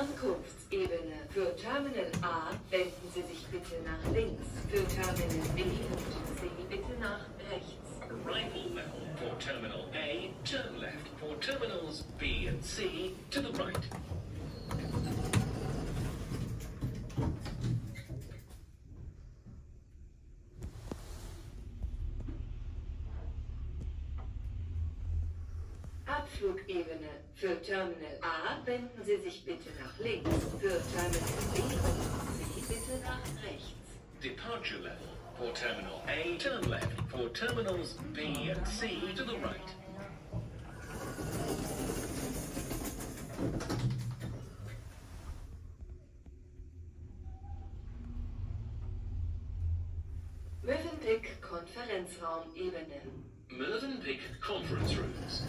Ankunftsebene. Für Terminal A wenden Sie sich bitte nach links. Für Terminal B und C bitte nach rechts. Arrival level for Terminal A, turn left. For Terminals B and C, to the right. Abflugebene. Für Terminal A wenden Sie sich bitte nach links. Für Terminal B C bitte nach rechts. Departure level for Terminal A, turn left. For Terminals B and C, to the right. Mövenpick Konferenzraumebene. Mervyn Pick Conference Rooms.